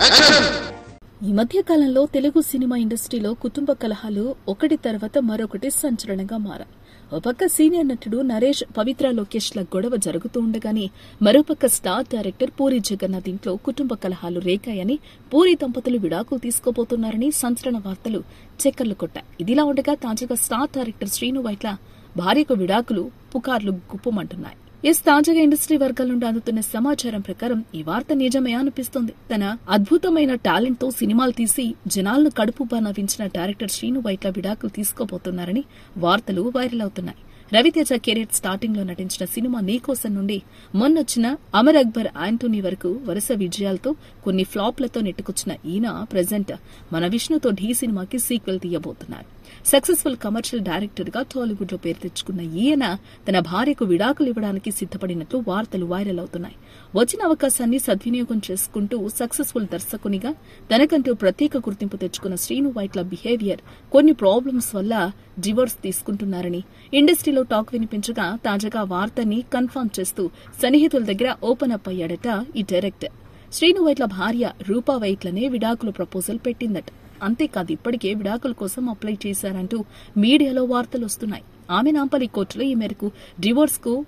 ఈ మధ్య కాలంలో తెలుగు సినిమా ఇండస్ట్రీలో కుటుంబ కలహాలు ఒకటి తర్వాత మరొకటి సంచలనంగా మారాయి. ఓ పక్క సీనియర్ నటుడు నరేష్ పవిత్ర లోకేష్ల గొడవ జరుగుతూ ఉండగానే మరోపక్క స్టార్ డైరెక్టర్ పూరి జగన్నాథ్ ఇంట్లో కుటుంబ కలహాలు రేకాయని పూరి దంపతులు విడాకులు తీసుకోబోతున్నారని సంచలన వార్తలు చక్కర్లు కొట్టాయి. ఇదిలా ఉండగా తాజాగా స్టార్ డైరెక్టర్ శ్రీను వైట్ల భార్యకు విడాకులు పుకార్లు గుప్పమంటున్నాయి. ఎస్ తాజాగా ఇండస్ట్రీ వర్గాల నుండి అందుతున్న సమాచారం ప్రకారం ఈ వార్త నిజమే అనిపిస్తోంది. తన అద్భుతమైన టాలెంట్తో సినిమాలు తీసి జనాలను కడుపుబ్బా నవ్వించిన డైరెక్టర్ శ్రీను వైట్ల విడాకులు తీసుకోబోతున్నారని వార్తలు వైరల్ అవుతున్నాయి. రవితేజ కెరీర్ స్టార్టింగ్లో నటించిన సినిమా నీకోసం నుండి మొన్నొచ్చిన అమర్ అక్బర్ ఆంటోనీ వరకు వరుస విజయాలతో కొన్ని ఫ్లాప్లతో నెట్టుకొచ్చిన ఈయన ప్రెజెంట్. మన విష్ణుతో ఢీ సినిమాకి సీక్వెల్ తీయబోతున్నారు. సక్సెస్ఫుల్ కమర్షియల్ డైరెక్టర్గా టాలీవుడ్లో పేరు తెచ్చుకున్న ఈయన తన భార్యకు విడాకులు ఇవ్వడానికి సిద్దపడినట్లు వార్తలు వైరల్ అవుతున్నాయి. వచ్చిన అవకాశాన్ని సద్వినియోగం చేసుకుంటూ సక్సెస్ఫుల్ దర్శకునిగా తనకంటూ ప్రత్యేక గుర్తింపు తెచ్చుకున్న శ్రీను వైట్ల బిహేవియర్ కొన్ని ప్రాబ్లమ్స్ వల్ల డివోర్స్ తీసుకుంటున్నారని ఇండస్ట్రీలో టాక్ వినిపించగా తాజాగా వార్తని కన్ఫర్మ్ చేస్తూ సన్నిహితుల దగ్గర ఓపెన్ అప్ అయ్యాడట ఈ డైరెక్టర్. శ్రీను వైట్ల భార్య రూపా వైట్లనే విడాకుల ప్రపోజల్ పెట్టిందట. అంతేకాదు ఇప్పటికే విడాకుల కోసం అప్లై చేశారంటూ మీడియాలో వార్తలు వస్తున్నాయి. ఆమె నాంపల్లి కోర్టులో ఈ మేరకు డివోర్స్కు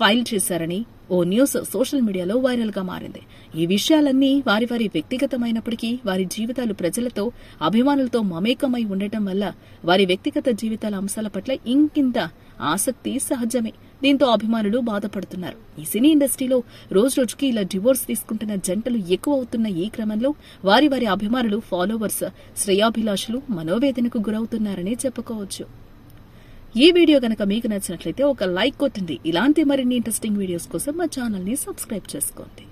ఫైల్ చేశారని ఓ న్యూస్ సోషల్ మీడియాలో వైరల్గా మారింది. ఈ విషయాలన్నీ వారి వారి వ్యక్తిగతమైనప్పటికీ వారి జీవితాలు ప్రజలతో అభిమానులతో మమేకమై ఉండటం వల్ల వారి వ్యక్తిగత జీవితాల అంశాల పట్ల ఇంకింత ఆసక్తి సహజమే. దీంతో అభిమానులు బాధపడుతున్నారు. ఈ సినీ ఇండస్ట్రీలో రోజు రోజుకి ఇలా డివోర్స్ తీసుకుంటున్న జంటలు ఎక్కువ అవుతున్న ఈ క్రమంలో వారి వారి అభిమానులు ఫాలోవర్స్ శ్రేయాభిలాషులు మనోవేదనకు గురవుతున్నారని చెప్పుకోవచ్చు. ఈ వీడియో గనక మీకు నచ్చినట్లయితే ఒక లైక్ కొట్టండి. ఇలాంటి మరిన్ని ఇంట్రెస్టింగ్ వీడియోస్ కోసం మా ఛానల్ని సబ్స్క్రైబ్ చేసుకోండి.